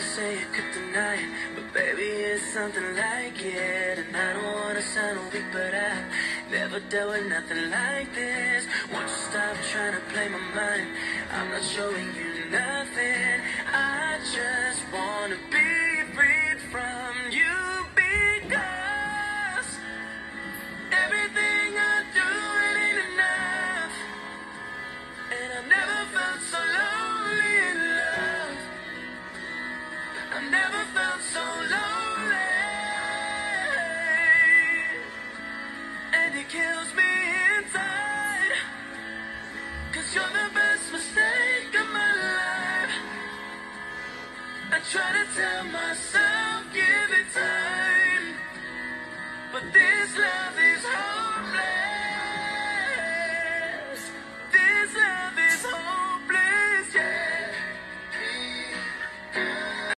say you could deny it, but baby, it's something like it. And I don't wanna sound weak, but I never dealt with nothing like this. Won't you stop trying to play my mind? I'm not showing you nothing. Myself, give it time. But this love is